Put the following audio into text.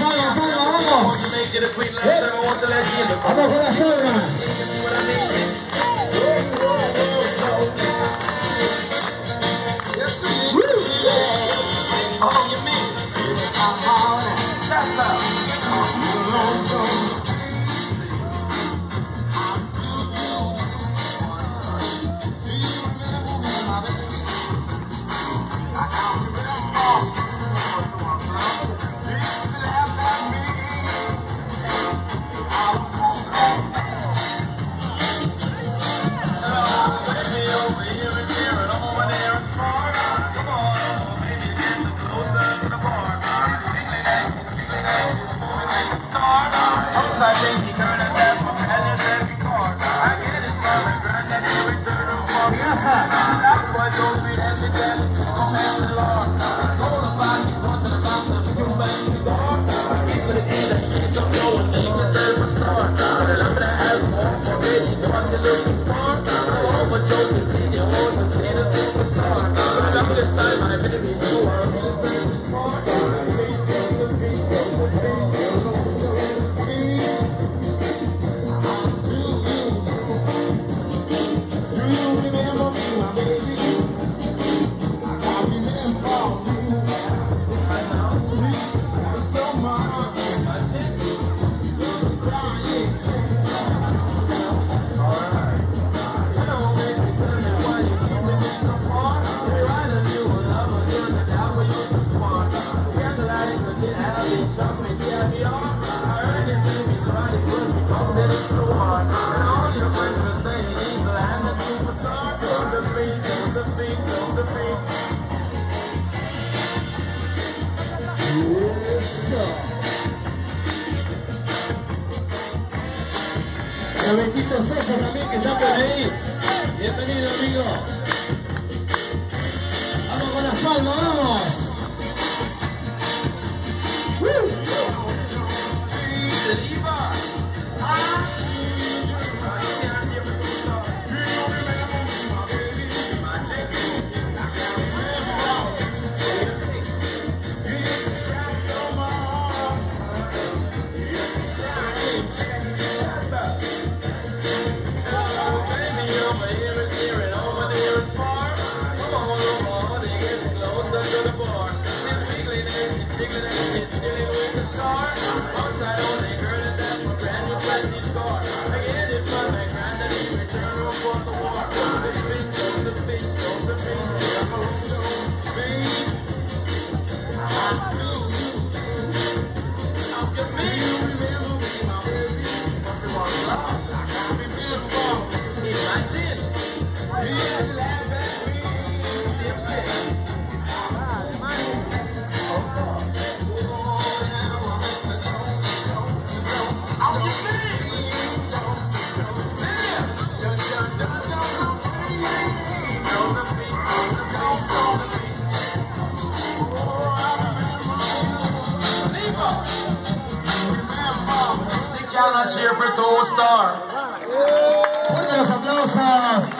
palmas, palmas, vamos. Eh, Vamos con las palmas. Eso. Robertito Sosa también que está por ahí. Bienvenido amigo. Vamos con las palmas, I'm just kidding. Cheer for Toll Star. Fuerte los aplausos.